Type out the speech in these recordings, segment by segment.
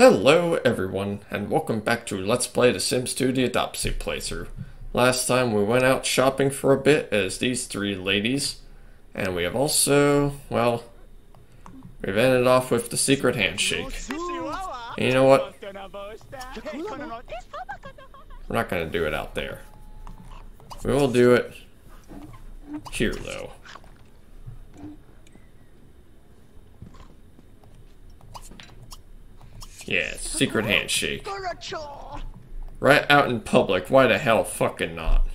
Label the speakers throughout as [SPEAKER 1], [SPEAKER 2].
[SPEAKER 1] Hello everyone, and welcome back to Let's Play The Sims 2 The Adoptacy playthrough. Last time we went out shopping for a bit as these three ladies, and we have also, well, we've ended off with the secret handshake. And you know what? We're not going to do it out there. We will do it here though. Yeah, secret handshake. Right out in public, why the hell fucking not?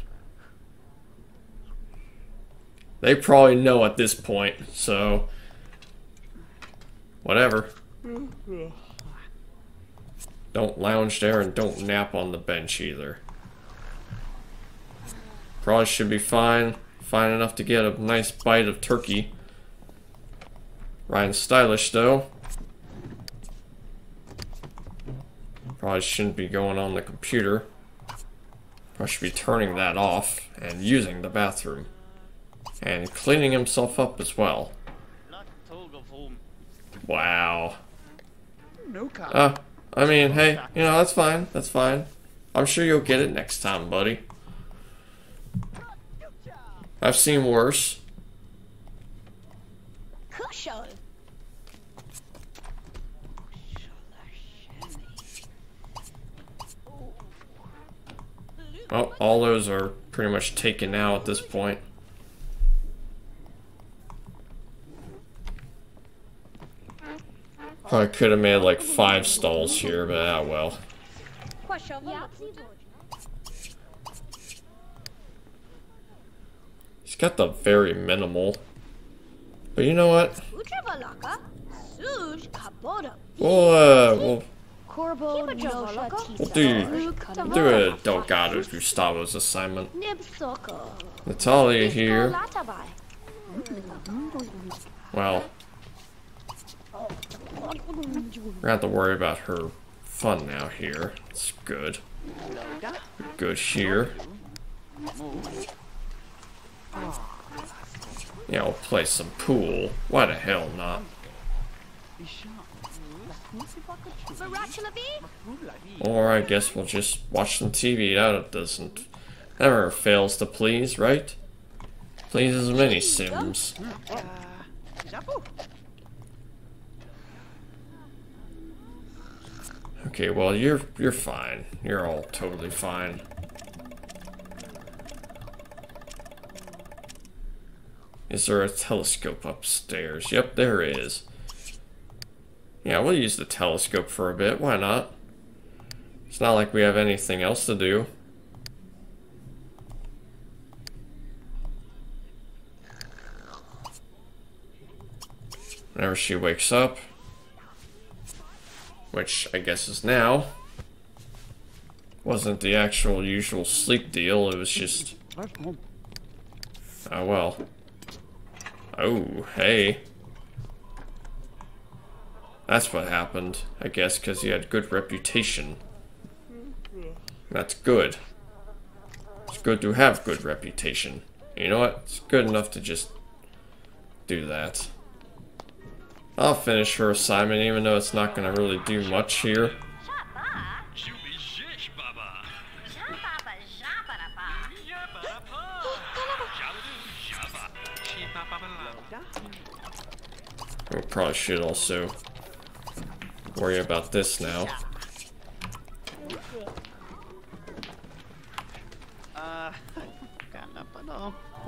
[SPEAKER 1] They probably know at this point, so... Whatever. Don't lounge there and don't nap on the bench either. Probably should be fine. Fine enough to get a nice bite of turkey. Ryan's stylish though. Probably shouldn't be going on the computer. Probably should be turning that off and using the bathroom. And cleaning himself up as well. Wow. Uh, I mean, hey, you know, that's fine. That's fine. I'm sure you'll get it next time, buddy. I've seen worse. Oh, all those are pretty much taken now at this point. Probably could have made like five stalls here, but ah well. He's got the very minimal. But you know what? We'll, uh, we'll We'll do, we'll do a Delgado Gustavo's assignment. Natalia here. Well, we don't have to worry about her fun now here. It's good. Good here. Yeah, we'll play some pool. Why the hell not? Or I guess we'll just watch some TV. That doesn't never fails to please, right? Pleases many Sims. Okay, well you're you're fine. You're all totally fine. Is there a telescope upstairs? Yep, there is. Yeah, we'll use the telescope for a bit. Why not? It's not like we have anything else to do. Whenever she wakes up, which I guess is now, wasn't the actual usual sleep deal, it was just... Oh well. Oh, hey. That's what happened, I guess, because he had good reputation. That's good. It's good to have good reputation. You know what? It's good enough to just do that. I'll finish her assignment even though it's not going to really do much here. We probably should also worry about this now.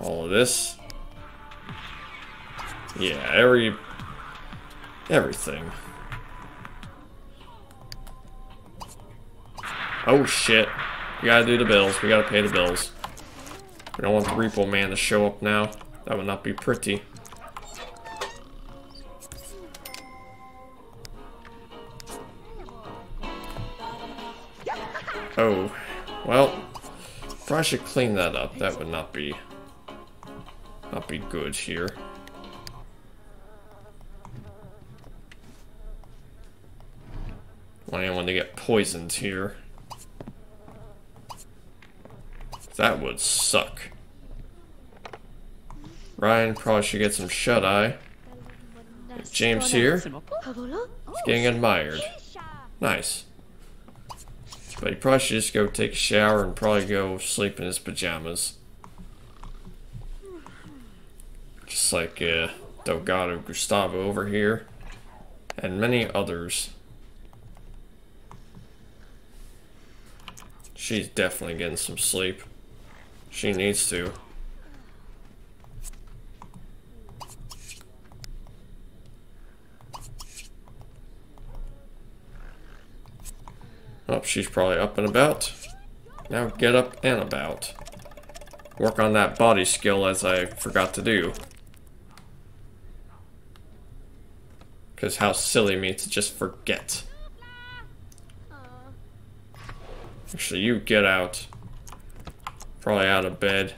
[SPEAKER 1] All of this. Yeah, every... Everything. Oh shit. We gotta do the bills. We gotta pay the bills. We don't want the repo man to show up now. That would not be pretty. Probably should clean that up. That would not be, not be good here. Want anyone to get poisoned here. That would suck. Ryan probably should get some shut-eye. James here. He's getting admired. Nice. But he probably should just go take a shower and probably go sleep in his pajamas. Just like uh, Delgado Gustavo over here. And many others. She's definitely getting some sleep. She needs to. Oh, she's probably up and about. Now get up and about. Work on that body skill as I forgot to do. Because how silly me to just forget. Actually, you get out. Probably out of bed.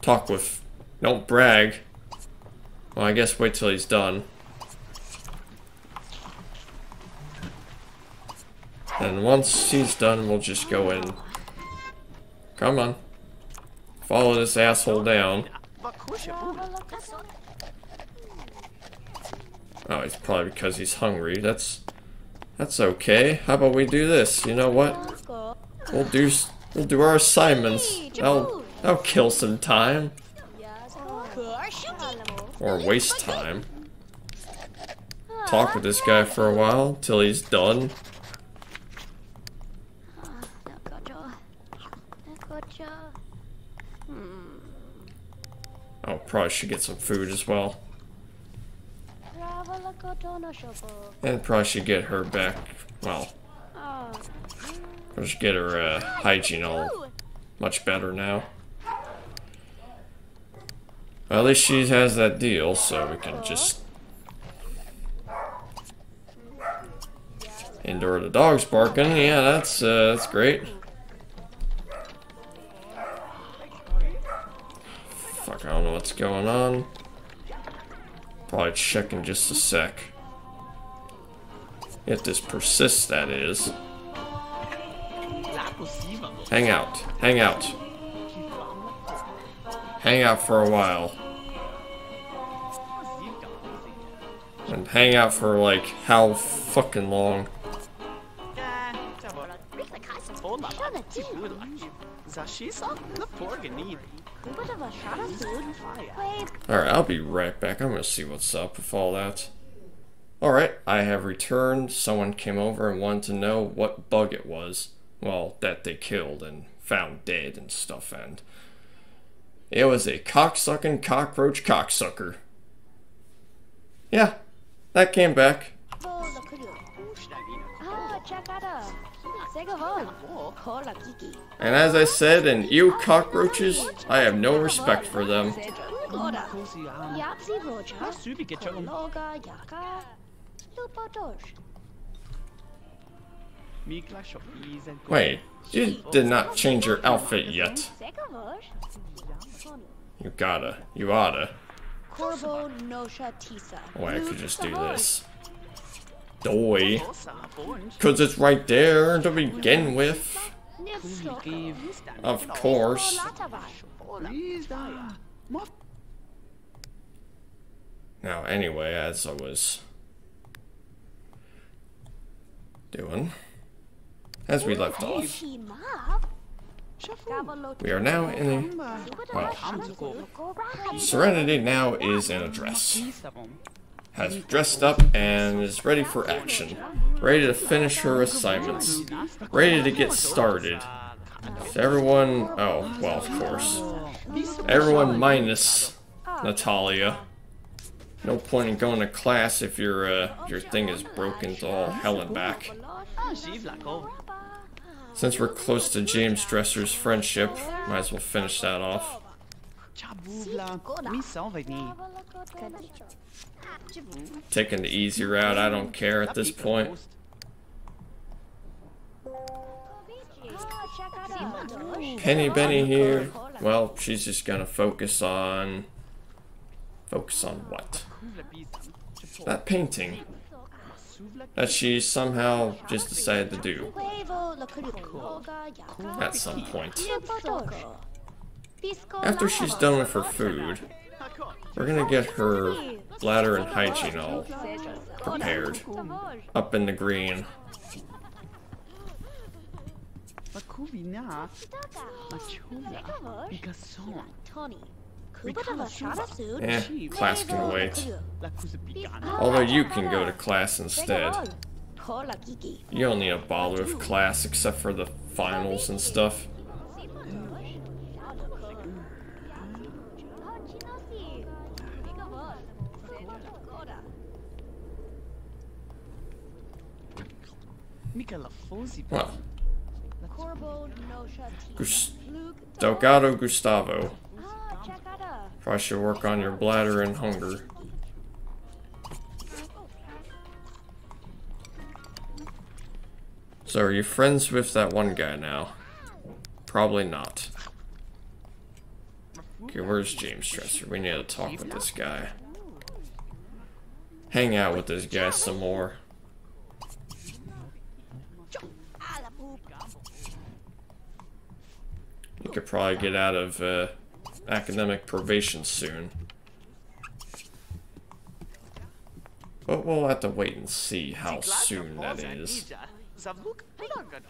[SPEAKER 1] Talk with... Don't brag. Well, I guess wait till he's done. And once he's done, we'll just go in. Come on. Follow this asshole down. Oh, it's probably because he's hungry. That's that's okay. How about we do this? You know what? We'll do we'll do our assignments. I'll I'll kill some time or waste time. Talk with this guy for a while till he's done. Probably should get some food as well. And probably should get her back, well, probably should get her uh, hygiene all much better now. Well, at least she has that deal, so we can just endure the dogs barking. Yeah, that's uh, that's great. Don't know what's going on. Probably check in just a sec. If this persists, that is. Hang out. Hang out. Hang out for a while. And hang out for like how fucking long? Alright, I'll be right back. I'm gonna see what's up with all that. Alright, I have returned. Someone came over and wanted to know what bug it was. Well, that they killed and found dead and stuff, and it was a cocksucking cockroach cocksucker. Yeah, that came back. And as I said, and you cockroaches, I have no respect for them. Wait, you did not change your outfit yet. You gotta, you oughta. Oh, I could just do this. Doi. Cause it's right there to begin with. Of course. Now, anyway, as I was doing, as we left off, we are now in a, well, Serenity now is in a dress has dressed up and is ready for action. Ready to finish her assignments. Ready to get started. So everyone, oh, well, of course. Everyone minus Natalia. No point in going to class if your uh, your thing is broken to all hell and back. Since we're close to James Dresser's friendship, might as well finish that off. Taking the easy route, I don't care at this point. Penny Benny here. Well, she's just gonna focus on... Focus on what? That painting. That she somehow just decided to do. At some point. After she's done with her food, we're gonna get her bladder and hygiene all prepared. Up in the green. Eh, class can wait. Although you can go to class instead. You don't need a bother with class except for the finals and stuff. Well,
[SPEAKER 2] Corbo Nosha
[SPEAKER 1] Gus- Delgado Gustavo.
[SPEAKER 2] Ah, Jakarta.
[SPEAKER 1] Probably should work on your bladder and hunger. So are you friends with that one guy now? Probably not. Okay, where's James Dresser? We need to talk with this guy. Hang out with this guy some more. Could probably get out of uh, academic probation soon. But we'll have to wait and see how soon that is.
[SPEAKER 3] Zavuk Plagan.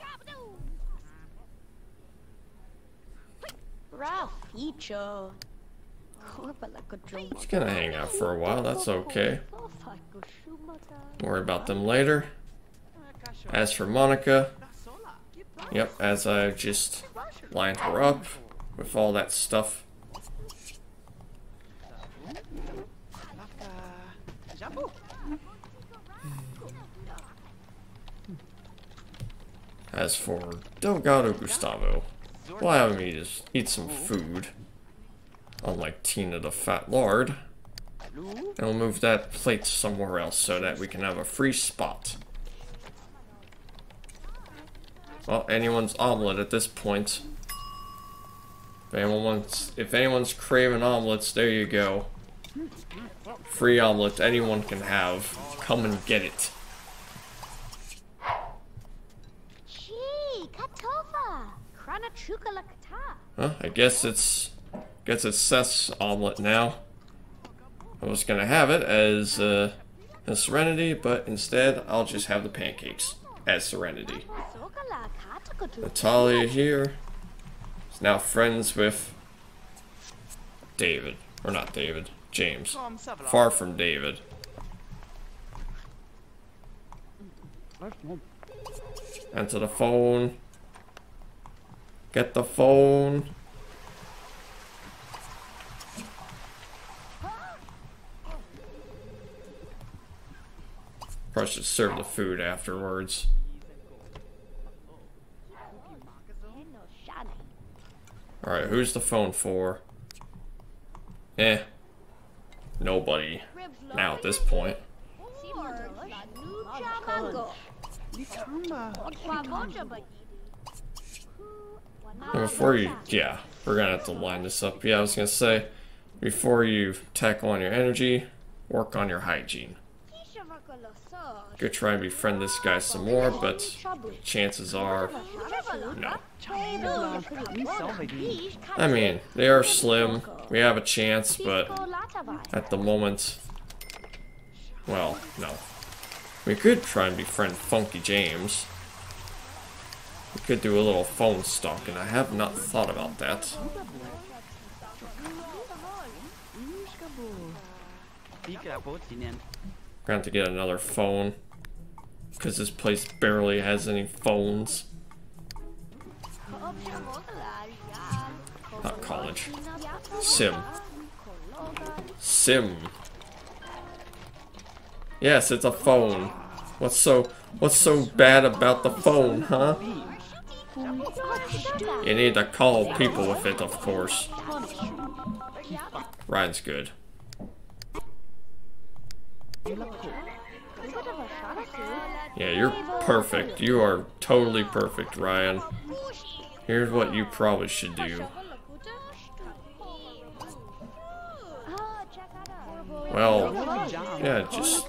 [SPEAKER 2] Ralph Icho. Corpala Kudrum.
[SPEAKER 1] He's gonna hang out for a while, that's okay. Worry about them later. As for Monica, yep, as I just lined her up with all that stuff. As for Delgado Gustavo, we'll have eat, his, eat some food. Unlike Tina the Fat
[SPEAKER 3] Lard.
[SPEAKER 1] And we'll move that plate somewhere else so that we can have a free spot. Well, anyone's omelet at this point. If anyone wants, if anyone's craving omelets, there you go. Free omelet, anyone can have. Come and get it.
[SPEAKER 2] Gee, Katofa. Krana Chukala Kata.
[SPEAKER 1] Huh? I guess it's, guess it's Seth's omelet now. I was gonna have it as uh, as Serenity, but instead I'll just have the pancakes as Serenity. Natalia here is now friends with David. Or not David, James. Far from David. Answer the phone. Get the phone. Probably should serve the food afterwards. Alright, who's the phone for? Eh. Nobody. Now at this point. Before you, yeah, we're gonna have to line this up. Yeah, I was gonna say, before you tackle on your energy, work on your hygiene. Go try and befriend this guy some more, but chances are, no. I mean, they are slim. We have a chance, but at the moment, well, no. We could try and befriend Funky James. We could do a little phone stalk, and I have not thought about that. To have to get another phone. Because this place barely has any phones. Not college. Sim. Sim. Yes, it's a phone. What's so what's so bad about the phone, huh? You need to call people with it, of course. Ryan's good. Yeah, you're perfect. You are totally perfect, Ryan. Here's what you probably should do. Well, yeah, just,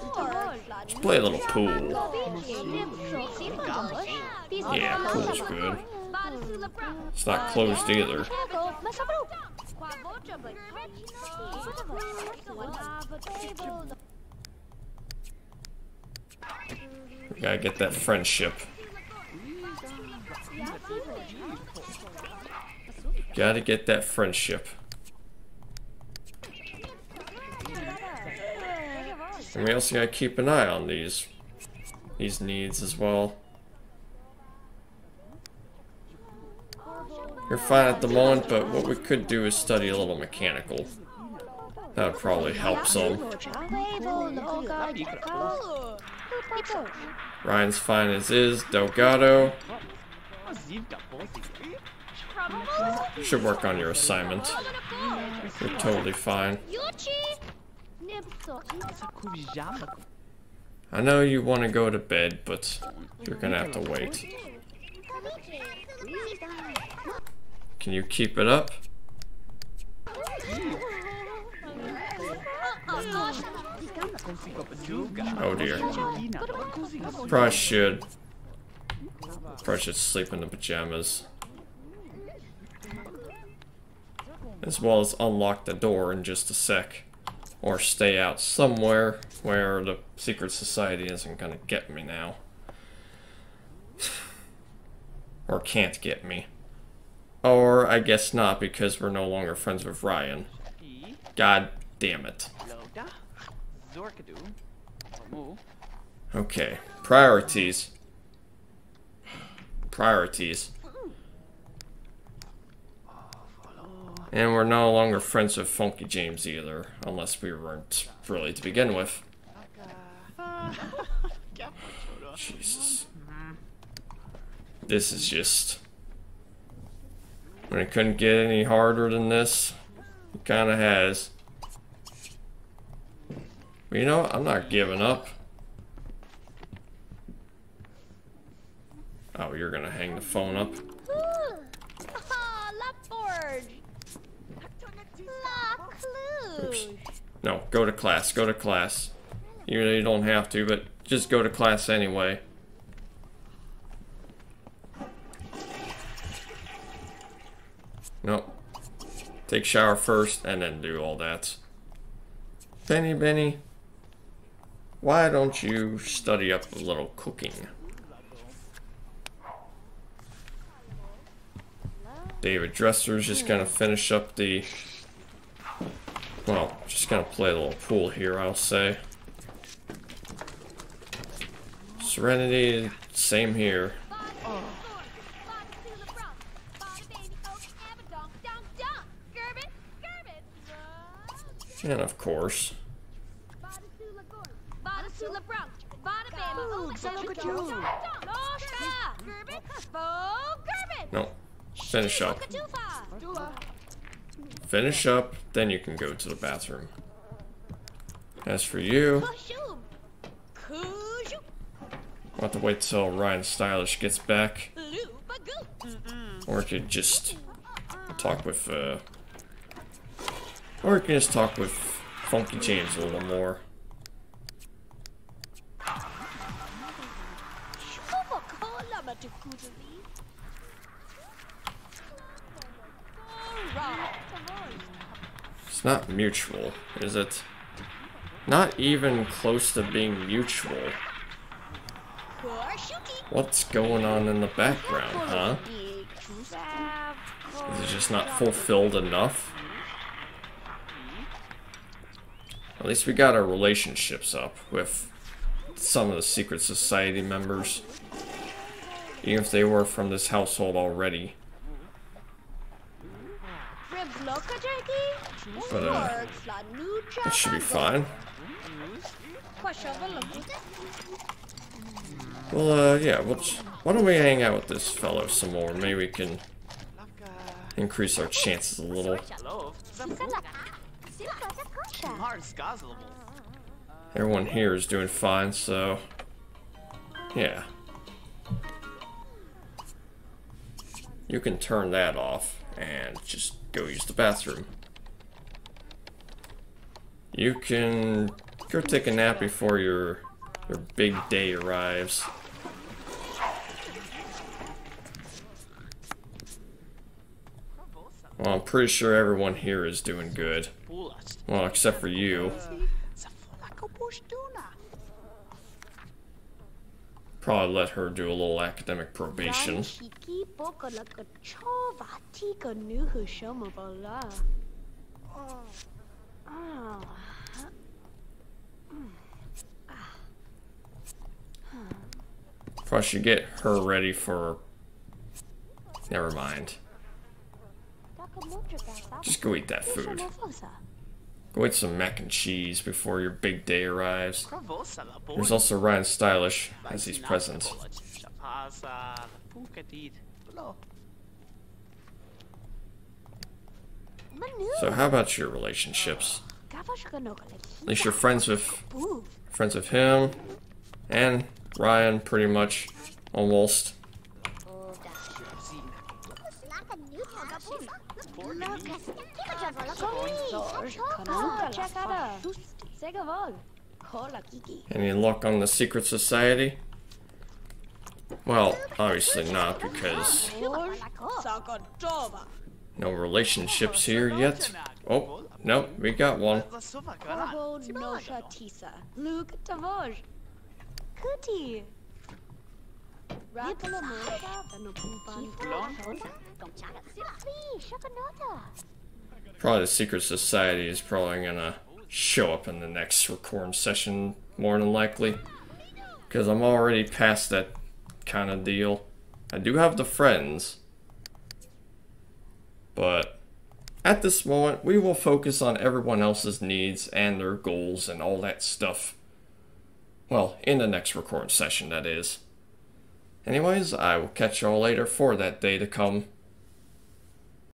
[SPEAKER 1] just play a little pool. Yeah, pool's good. It's not closed either. We gotta get that friendship. Gotta get that friendship. And we also gotta keep an eye on these these needs as well. You're fine at the moment, but what we could do is study a little mechanical. That would probably help some. Ryan's fine as is. Delgado should work on your assignment. You're totally fine. I know you want to go to bed, but you're gonna have to wait. Can you keep it up? Oh dear. Probably should. Probably should sleep in the pajamas. As well as unlock the door in just a sec. Or stay out somewhere where the secret society isn't gonna get me now. or can't get me. Or I guess not because we're no longer friends with Ryan. God damn it. Okay, priorities. Priorities. And we're no longer friends with Funky James either, unless we weren't really to begin with. Jesus. This is just. When it couldn't get any harder than this, it kinda has. But you know what? I'm not giving up. Oh, you're gonna hang the phone up? Oops. No, go to class. Go to class. You, know you don't have to, but just go to class anyway. Nope. Take shower first and then do all that. Benny, Benny, why don't you study up a little cooking? David Dresser's just gonna finish up the well, just gonna play a little pool here, I'll say. Serenity, same here. Oh. And of course, no, finish up. Finish up, then you can go to the bathroom. As for you, I'll have to wait till Ryan Stylish gets back. Or I could just talk with, uh... Or I can just talk with Funky James a little more. It's not mutual, is it? Not even close to being mutual. What's going on in the background, huh? Is it just not fulfilled enough? At least we got our relationships up with some of the secret society members. Even if they were from this household already. But, uh, should be fine. Well, uh, yeah, we'll why don't we hang out with this fellow some more? Maybe we can increase our chances a little. Everyone here is doing fine, so yeah. You can turn that off and just go use the bathroom. You can go take a nap before your your big day arrives. Well, I'm pretty sure everyone here is doing good. Well, except for you. Probably let her do a little academic probation.
[SPEAKER 2] Chiki boko la ka chova tika nuhu shomo bola.
[SPEAKER 1] Probably should get her ready for. Never mind. Just go eat that food. Go eat some mac and cheese before your big day arrives.
[SPEAKER 3] Provosa la boy.
[SPEAKER 1] There's also Ryan Stylish, as he's present.
[SPEAKER 3] Pasa, Punkadid. Hello.
[SPEAKER 1] So how about your relationships? At least you're friends with friends with him and Ryan pretty much almost. Any luck on the secret society? Well, obviously not because no relationships here yet. Oh, no, we got one. Probably the secret society is probably gonna show up in the next recording session more than likely. Because I'm already past that kind of deal. I do have the friends. But at this moment, we will focus on everyone else's needs and their goals and all that stuff. Well, in the next recording session, that is. Anyways, I will catch y'all later for that day to come.